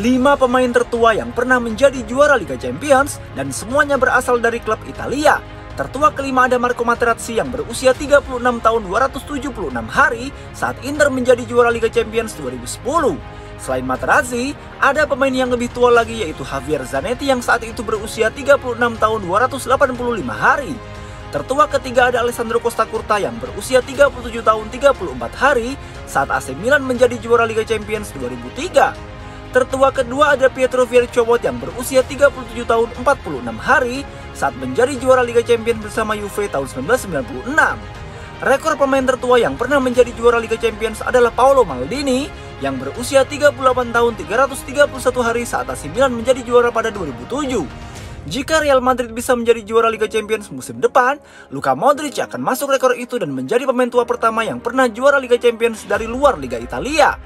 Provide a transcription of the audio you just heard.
lima pemain tertua yang pernah menjadi juara Liga Champions dan semuanya berasal dari klub Italia. Tertua kelima ada Marco Materazzi yang berusia 36 tahun 276 hari saat Inter menjadi juara Liga Champions 2010. Selain Materazzi, ada pemain yang lebih tua lagi yaitu Javier Zanetti yang saat itu berusia 36 tahun 285 hari. Tertua ketiga ada Alessandro Costa Curta yang berusia 37 tahun 34 hari saat AC Milan menjadi juara Liga Champions 2003. Tertua kedua ada Pietro Vierchowot yang berusia 37 tahun 46 hari saat menjadi juara Liga Champions bersama Juve tahun 1996. Rekor pemain tertua yang pernah menjadi juara Liga Champions adalah Paolo Maldini yang berusia 38 tahun 331 hari saat AC Milan menjadi juara pada 2007. Jika Real Madrid bisa menjadi juara Liga Champions musim depan, Luka Modric akan masuk rekor itu dan menjadi pemain tua pertama yang pernah juara Liga Champions dari luar Liga Italia.